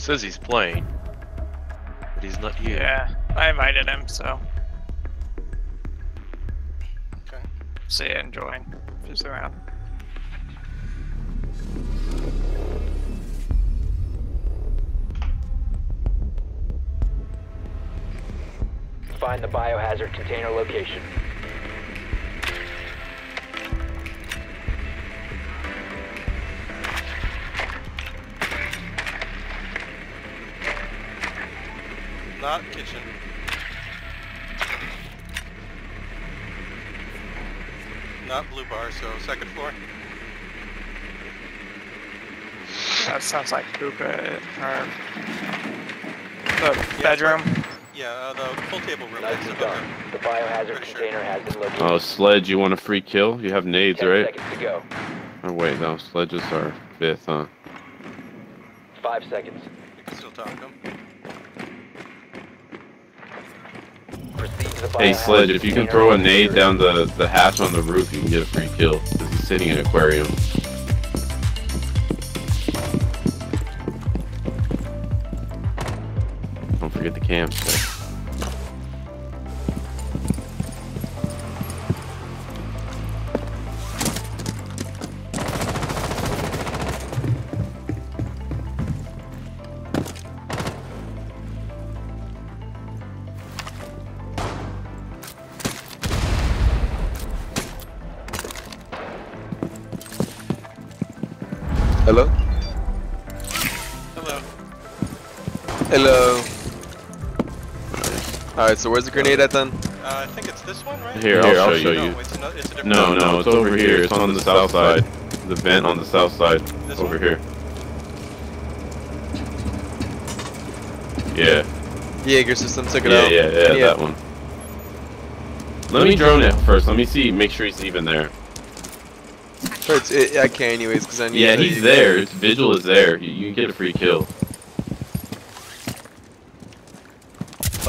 Says he's playing, but he's not here. Yeah, I invited him, so Okay. see ya and join if he's around. Find the biohazard container location. Not kitchen. Not blue bar, so second floor. That sounds like Puka or the Yeah, bedroom. Yeah, uh, the pool table room. Nicely Exit done. The biohazard Pretty sure. container has been located. Oh, Sledge, you want a free kill? You have nades, Ten right? seconds to go. Oh, wait, no, Sledge is our fifth, huh? Five seconds. You can still talk to him. Hey, Sledge, if you can throw a nade down the, the hatch on the roof, you can get a free kill. 'cause he's sitting in an aquarium. Don't forget the campsite. Alright, so where's the grenade at then? Uh, I think it's this one, right? Here, I'll show No, you. it's, no, it's a No, no, it's over here. It's on the south side. The vent on the south side. This Over one? here. Yeah, Jaeger system took it yeah, out. yeah, yeah, Yeah. that one. Let me drone it first. Let me see. Make sure he's even there. It, I can anyways, because I need Yeah, he's there. It's Vigil is there. You, you get a free kill.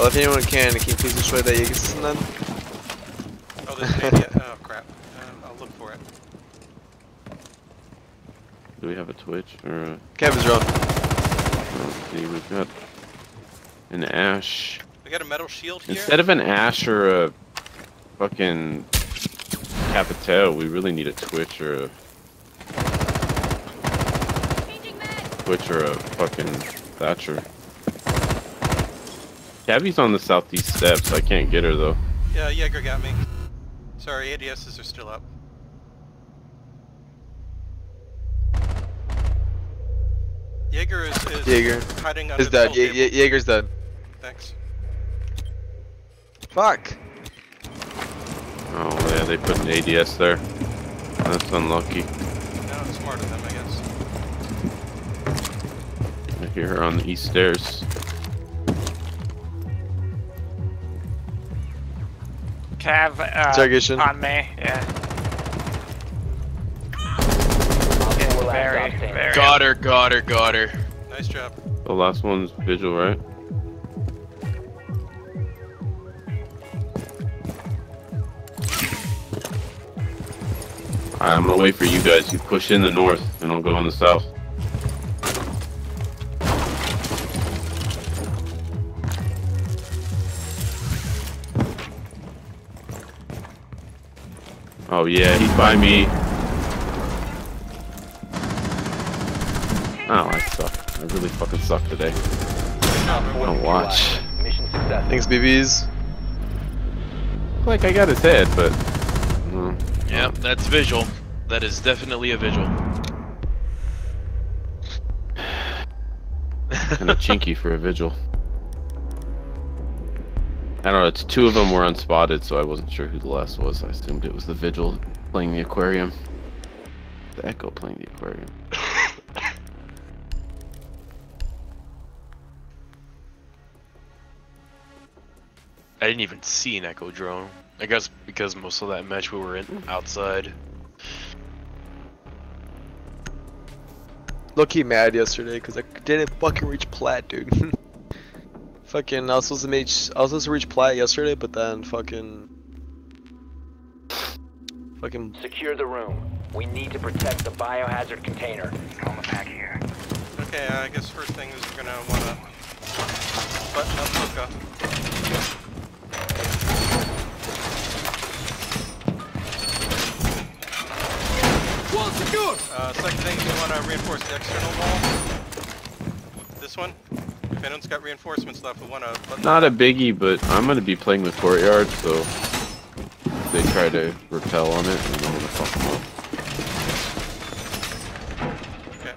Well, if anyone can, can you please destroy that Jaeger system then? Oh, there's an idiot. Oh, crap. Uh, I'll look for it. Do we have a Twitch or a? Kevin's drone. Let's see, we've got an Ash. We got a metal shield here. Instead of an Ash or a fucking Capitão, we really need a Twitch or a Twitch or a fucking Thatcher. Gabby's on the southeast steps. I can't get her though. Yeah, Jaeger got me. Sorry, ADSs are still up. Jaeger is, is Jaeger hiding under is the dead. pool Ye- table. Ye- Jaeger's dead. Thanks. Fuck. Oh yeah, they put an ADS there. That's unlucky. No, it's smart of them, I guess. I hear her on the east stairs. Cav uh, Interrogation. on me. Yeah. Op Yeah, four last very, stop standing. very. Got her, got her, got her. Nice job. The last one's Vigil, right? I'm gonna wait for you guys. You push in the north, and I'll go in the south. Oh yeah, he's by me. Oh, I suck. I really fucking suck today. Op four Don't watch. Mission successful. Thanks, BBs. Like I got his head, but no. Yep, that's visual. That is definitely a visual. kind of chinky for a vigil. I don't know. It's two of them were unspotted, so I wasn't sure who the last was. I assumed it was the vigil playing the aquarium. The echo playing the aquarium. I didn't even see an echo drone. I guess because most of that match we were in outside. Low key mad yesterday because I didn't fucking reach plat, dude. fucking, I was supposed to reach, I was supposed to reach plat yesterday, but then fucking, fucking, Secure the room. We need to protect the biohazard container. On the back here. Okay, I guess first thing is we're gonna wanna button up Luca. Wall Uh, second thing, we wanna reinforce the external wall. This one. If anyone's got reinforcements left, we wanna button Not a biggie, but I'm gonna be playing the courtyard, so if they try to repel on it, then I'm gonna fuck them up. Okay.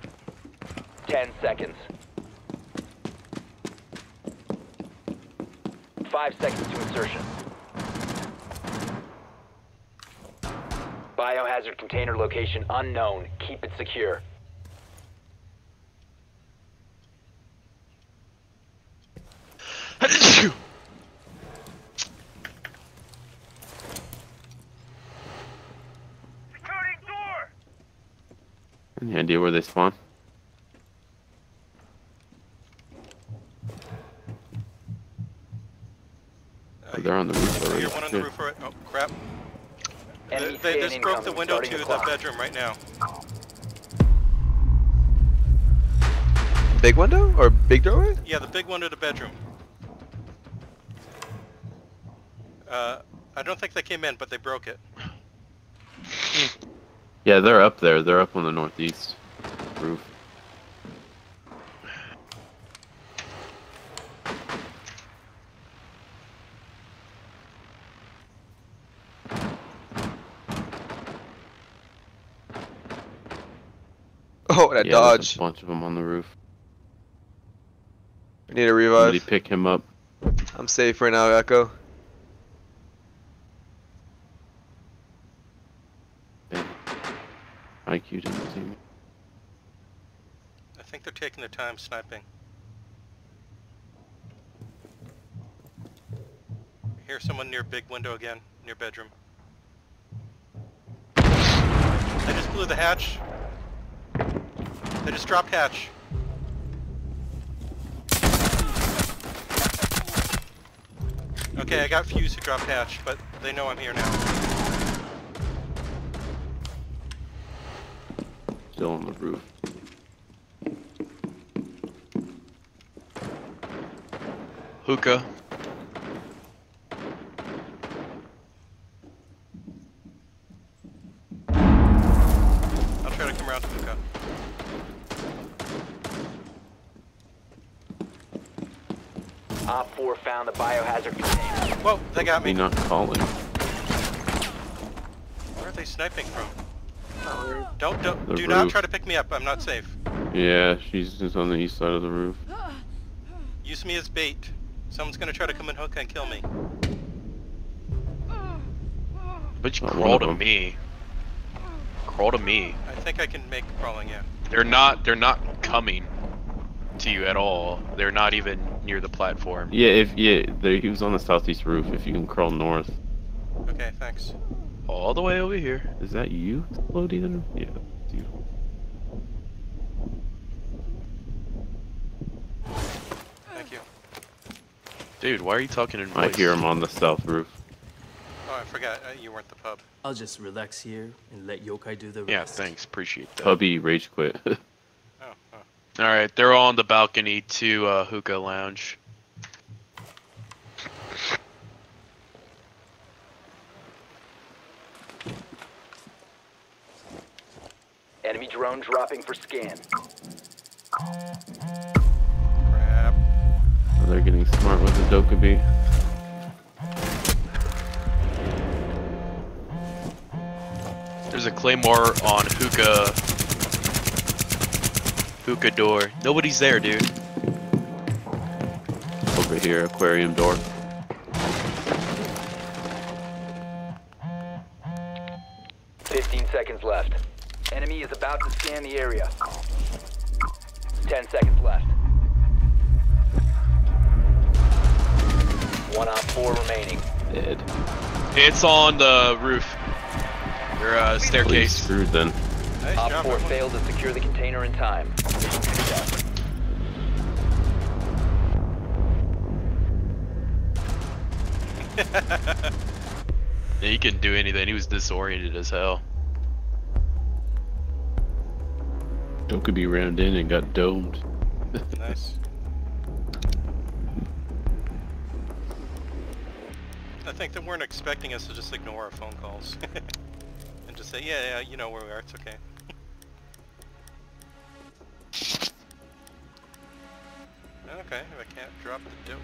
Ten seconds. Five seconds to insertion. Biohazard container location unknown. Keep it secure. Any idea where they spawn? Uh, Oh, they're on the roof you already. hear one on the Yeah. roof already? Oh, crap. They, they just broke the window to the the bedroom right now. Big window or big doorway? Yeah, the big one to the bedroom. Uh, I don't think they came in, but they broke it. Yeah, they're up there. They're up on the northeast roof. Oh, that yeah, dodge. A bunch of them on the roof. We need a Somebody revive. pick him up. I'm safe right now, Echo. IQ didn't see me. I think they're taking their time sniping. Hear someone near big window again, near bedroom. They just blew the hatch. They just dropped hatch. Okay, I got Fuse who dropped hatch, but they know I'm here now. Still on the roof. Hookah. I'll try to come around to Luca. Op 4 found the biohazard container. Whoa, they got Me me. not calling. Where are they sniping from? Don't, don't, The do not try to pick me up. I'm not safe. Yeah, she's just on the east side of the roof. Use me as bait. Someone's gonna try to come in hook and kill me. But you Not one crawl to me. Crawl to me. I think I can make crawling, yeah. They're not. They're not coming to you at all. They're not even near the platform. Yeah, if yeah, there, he was on the southeast roof. If you can crawl north, Okay, thanks. All the way over here. is that you, Lodi? Yeah, that's you. Thank you. Dude, why are you talking in voice? I hear him on the south roof. Oh, I forgot. Uh, you weren't the pub. I'll just relax here and let Yokai do the rest. Yeah, thanks. Appreciate that. Hubby rage quit. Oh, oh. All right, they're all on the balcony to uh, hookah lounge. Enemy drone dropping for scan. Crap. Oh, they're getting smart with the Dokkaebi. There's a claymore on hookah. Hookah door. Nobody's there, dude. Over here, aquarium door. Fifteen seconds left. Enemy is about to scan the area. Ten seconds left. One op four remaining. Dead. It's on the roof. Your uh, Please staircase. screwed then. Nice Op job, 4 everyone. failed to secure the container in time. Yeah, he couldn't do anything. He was disoriented as hell. Don't could be round in and got domed. Nice. Think they weren't expecting us to just ignore our phone calls. and just say, yeah, yeah, you know where we are, it's okay. okay, if I can't drop the dope.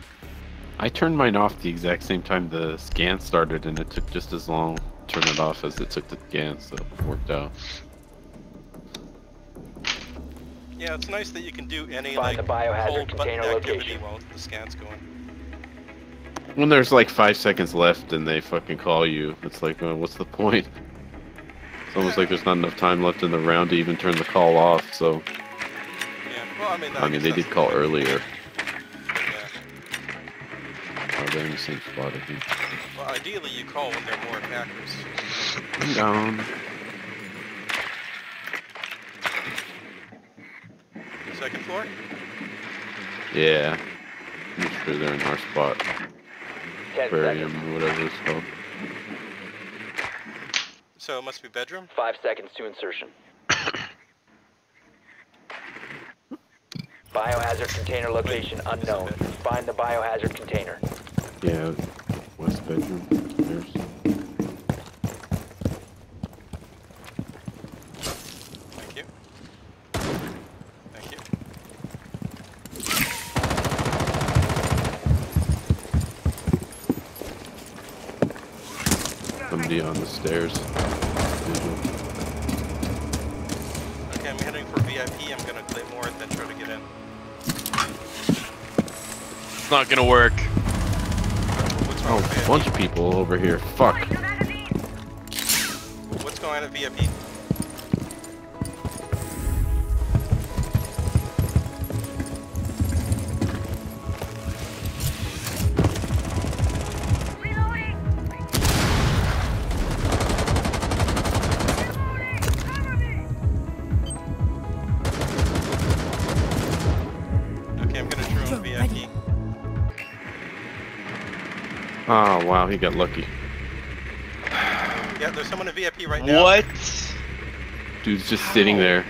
I turned mine off the exact same time the scan started, and it took just as long to turn it off as it took the scan, so it worked out. Yeah, it's nice that you can do any Find like the biohazard hold button container activity location. while the scan's going. When there's like five seconds left and they fucking call you, it's like, uh, what's the point? It's almost like there's not enough time left in the round to even turn the call off, so... Yeah, well, I mean, I mean, they did call earlier. Yeah. Oh, they're in the same spot, I think. Well, ideally you call when there are more attackers. I'm down. Second floor? Yeah. I'm sure they're in our spot. Ten Aquarium, or whatever it's called. So it must be bedroom? Five seconds to insertion. Biohazard container location unknown. Find the biohazard container. Yeah, west bedroom. There's. Thank you. Thank you. Somebody on the stairs. Visual. Okay, I'm heading for VIP. I'm gonna claymore then try to get in. It's not gonna work. What's oh, wrong Oh, a bunch of people over here. Fuck. What's going on at VIP? He got lucky. Yeah, there's someone in VIP right now. What? Dude's just sitting there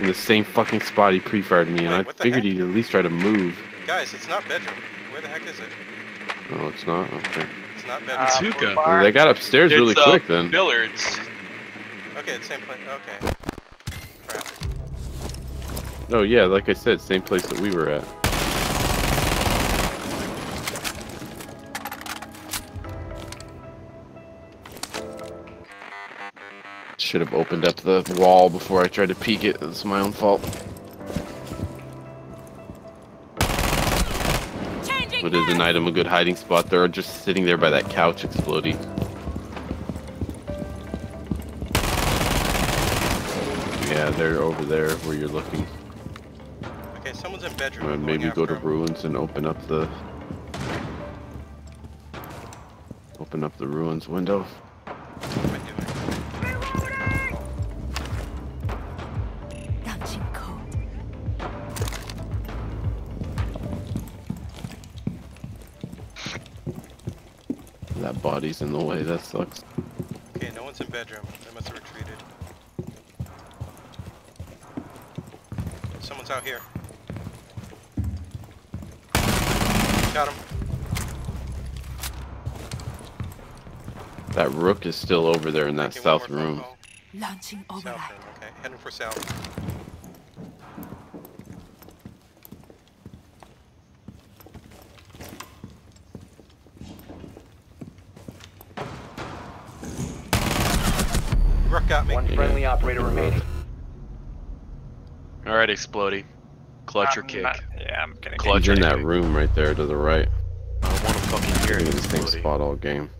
in the same fucking spot he pre-fired me, and I figured heck? he'd at least try to move. Guys, it's not bedroom. Where the heck is it? Oh, it's not? Okay. It's not bedroom. Uh, It's hookah. bar. Well, they got upstairs really uh, quick then. Billards. okay, it's same place. Okay. Crap. Oh yeah, like I said, same place that we were at. Should have opened up the wall before I tried to peek it. It's my own fault. But it denied him a good hiding spot. They're just sitting there by that couch exploding. Yeah, they're over there where you're looking. Okay, someone's in bedroom. Uh, maybe go to after 'em. ruins and open up the open up the ruins window. That body's in the way. That sucks. Okay, no one's in bedroom. They must have retreated. Someone's out here. Got him. That rook is still over there in that south room. call. Launching South override. room, okay. Heading for south. Rook got me. One friendly operator remaining. Alright, Explody. Clutch or I'm kick. not- yeah, I'm gonna Clutch. He's in that room right there to the right. I don't want to fucking hear He's it, in the same spot all game.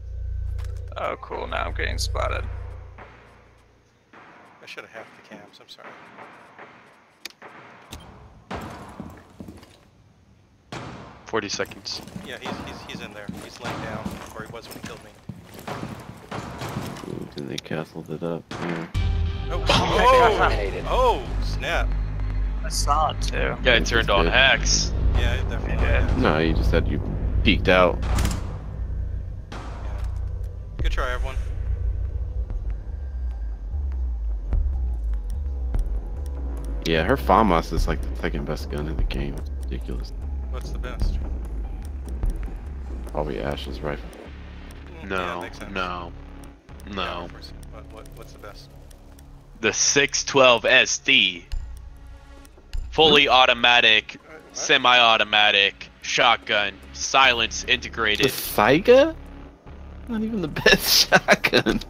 Oh, cool. Now I'm getting spotted. I should have half the cams, I'm sorry. Forty seconds. Yeah, he's, he's, he's in there. He's laying down, or he was when he killed me. Ooh, then they castled it up. Yeah. Oh, Oh! Eliminated. oh, snap. I saw it too. Yeah, it turned on Good. X. Yeah, it definitely Yeah. did. No, you just said you peeked out. Yeah. Good try, everyone. Yeah, her FAMAS is like the second best gun in the game. It's ridiculous. What's the best? Probably Ash's rifle. Mm, yeah, No, no, Yeah, no. What, what, what's the best? The 612 SD fully automatic, semi-automatic, shotgun, silence integrated. The Saiga? Not even the best shotgun.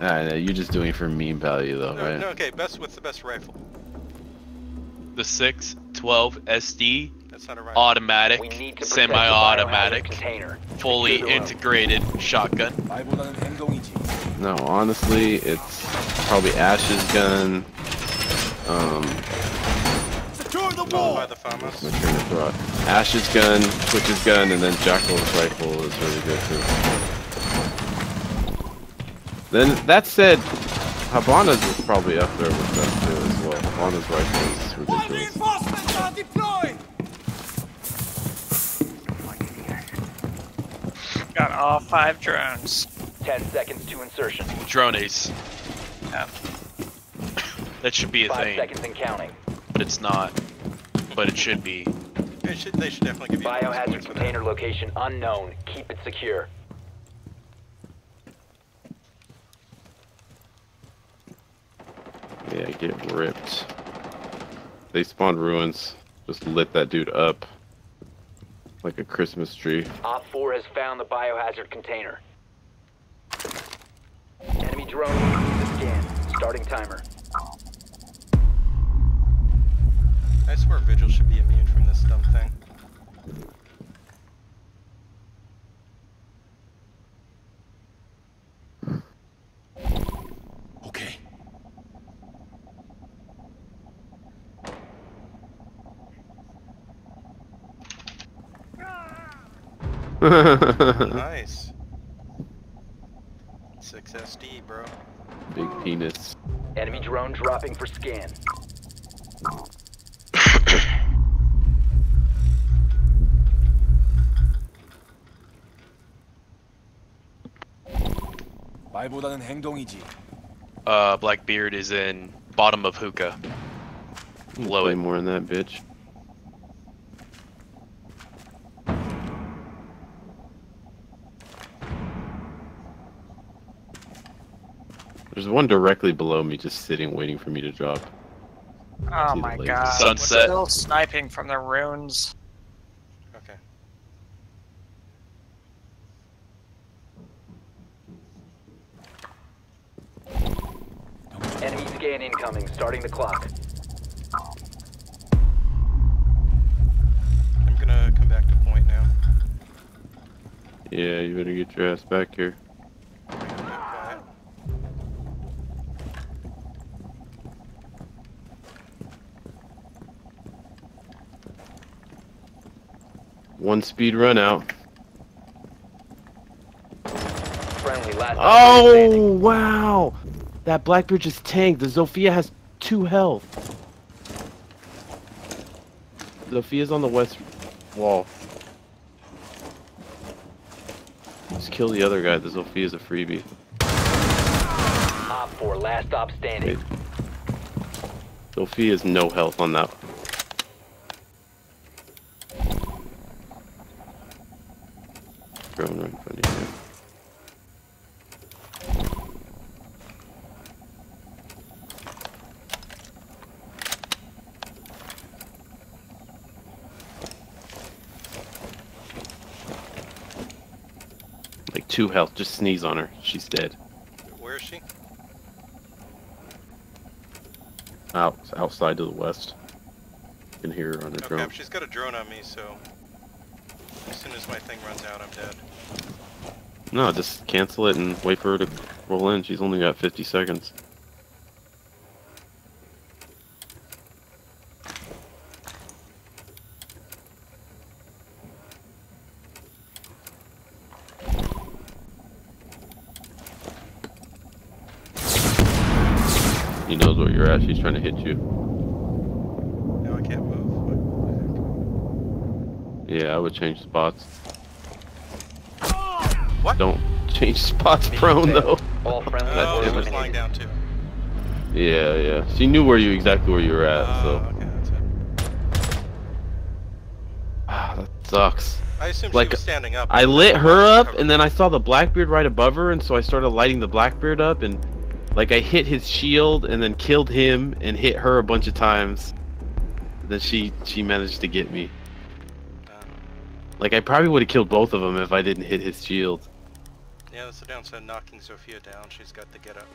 Alright, you're just doing it for meme value though, no, right? No, okay, best with the best rifle. The 612 SD automatic, semi-automatic, fully integrated shotgun. No, honestly, it's probably Ash's gun, um, the Followed by the FAMAS. my train of thought. Ash's gun, Twitch's gun, and then Jackal's rifle is really good too. Then that said, Hibana's is probably up there with them too as well. Hibana's rifle is ridiculous. Reinforcements are deployed. Got all five drones. Ten seconds to insertion. Drone ace. Yeah. That should be a Five thing, seconds and counting. but it's not. But it should be. They should, they should definitely give you Biohazard points that. container location unknown. Keep it secure. Yeah, get ripped. They spawned ruins. Just lit that dude up. Like a Christmas tree. Op 4 has found the biohazard container. Enemy drone needs to scan. Starting timer. Immune from this dumb thing. Okay. Nice. 6 SD, bro. Big penis. Enemy drone dropping for scan. 말보다는 행동이지. Uh, Blackbeard is in bottom of hookah. Blow Play it. more in that bitch. There's one directly below me just sitting waiting for me to drop. Oh See the my laser. god. Sunset. We're still sniping from the runes. Starting the clock. I'm gonna come back to point now. Yeah, you better get your ass back here. One speed run out. Friendly last. Oh wow! That Blackbeard just tanked. The Zofia has two health. Zofia's on the west wall. Just kill the other guy. The Zofia's a freebie. Op 4 last stop standing. Zofia no health on that. Drone right in front of you. Like two health, just sneeze on her. She's dead. Where is she? Out outside to the west. You can hear her on her Okay, drone. she's got a drone on me, so as soon as my thing runs out, I'm dead. No, just cancel it and wait for her to roll in. She's only got 50 seconds. He knows where you're at. She's trying to hit you. Now I can't move. What Yeah, I would change spots. What? Don't change spots Mission prone though. All friendly heck? Oh, That she was damage. lying down too. Yeah, yeah. She knew where you exactly where you were at, Oh, so okay, that's it. ah, that sucks. I assume Like, she was standing up. I lit her up, and then I saw the Blackbeard right above her, and so I started lighting the Blackbeard up, and like I hit his shield, and then killed him, and hit her a bunch of times. Then she she managed to get me. Like I probably would have killed both of them if I didn't hit his shield. yeah, that's the downside. of Knocking Zofia down. She's got to get up.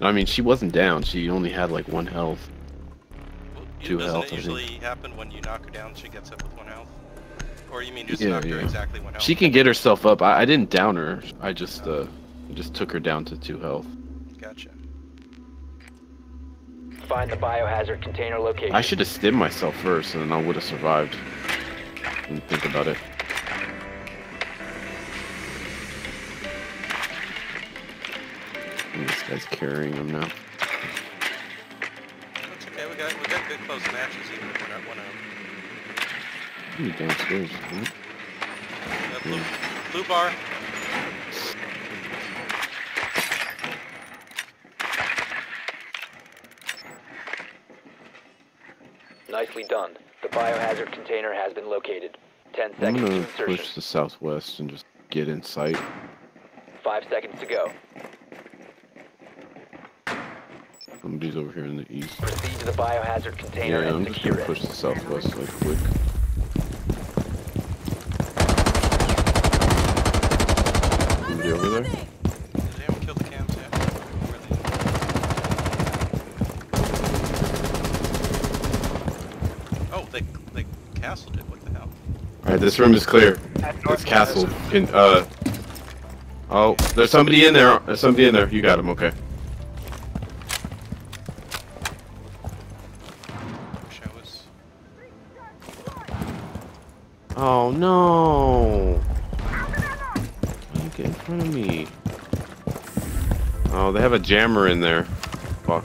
I mean, she wasn't down. She only had like one health. Well, Two doesn't health, think. usually happen when you knock her down, she gets up with one health? Or you mean just Yeah, knocked her exactly one health? She can get herself up. I, I didn't down her. I just uh just took her down to two health. Gotcha. Find the biohazard container location. I should have stimmed myself first, and then I would have survived. Didn't think about it. And this guy's carrying him now. That's okay. We got we got good close matches even if we're not one of them. He's downstairs. isn't he? Uh, blue, blue bar. Nicely done. The biohazard container has been located. Ten I'm seconds to gonna push to southwest and just get in sight. Five seconds to go. Somebody's over here in the east. Proceed to the biohazard container Yeah, I'm just gonna it. push to southwest like quick. Somebody over there? Did anyone kill the cams yet? Where are they? Oh, they they castled it. What the hell? Alright, this room is clear. It's castle. Can, uh. Oh, there's somebody in there. There's somebody in there. You got him, okay. Oh no! You get in front of me? Oh, they have a jammer in there. Fuck.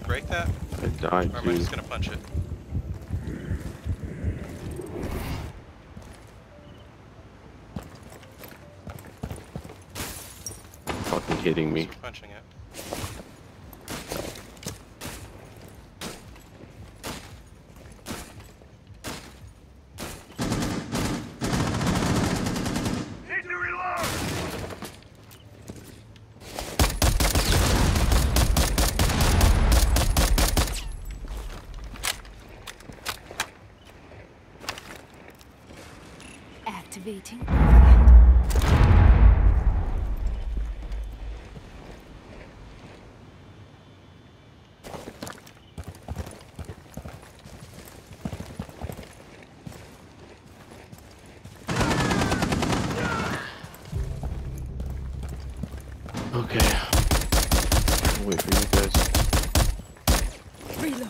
Break that? I died Or am I just gonna punch it? Fucking kidding me. Just punching it. Okay. I'll wait for you guys. Reload.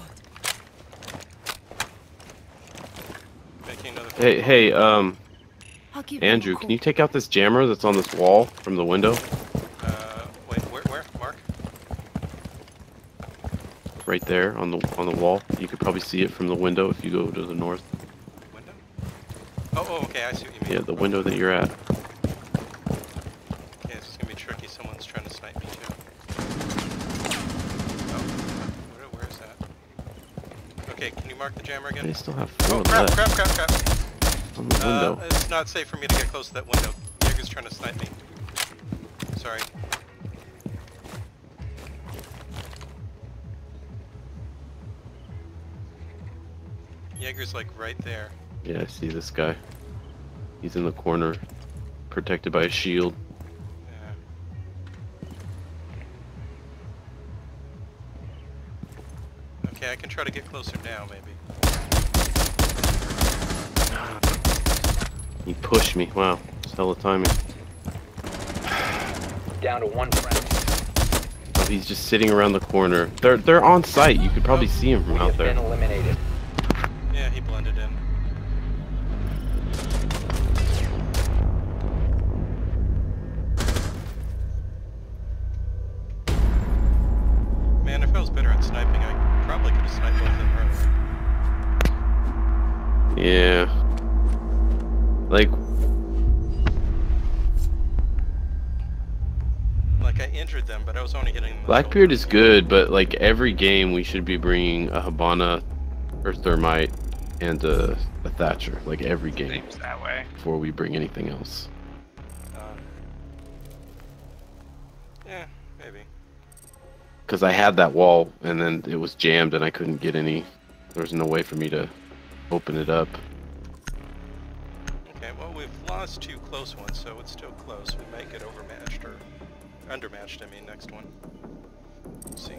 Hey, hey, um, Andrew, can you take out this jammer that's on this wall from the window? Uh, wait, where, where, Mark? Right there on the on the wall. You could probably see it from the window if you go to the north. Window? Oh, oh, okay, I see what you mean. Yeah, the window that you're at. Okay, this is gonna be tricky. Someone's trying to snipe me too. Oh, where, where is that? Okay, can you mark the jammer again? They still have Oh four crap! left Crap! Crap! Crap! on the Uh, window. it's not safe for me to get close to that window. Jaeger's trying to snipe me. Sorry. Jaeger's like right there. Yeah, I see this guy. He's in the corner, protected by a shield. Yeah. Okay, I can try to get closer now, maybe. He pushed me. Wow, it's hella timing. Down to one friend. Oh, he's just sitting around the corner. They're they're on site. You could probably see him from out there. eliminated. Yeah, he blended in. Man, if I was better at sniping, I probably could have sniped both of them earlier. Yeah. Like, Like I injured them, but I was only hitting them. Blackbeard is good, but like every game we should be bringing a Hibana or Thermite and a, a Thatcher. Like every game Seems that way. before we bring anything else. Uh, yeah, maybe. Because I had that wall and then it was jammed and I couldn't get any. There was no way for me to open it up. Lost two close ones, so it's still close. We might get overmatched or undermatched. I mean, next one. See.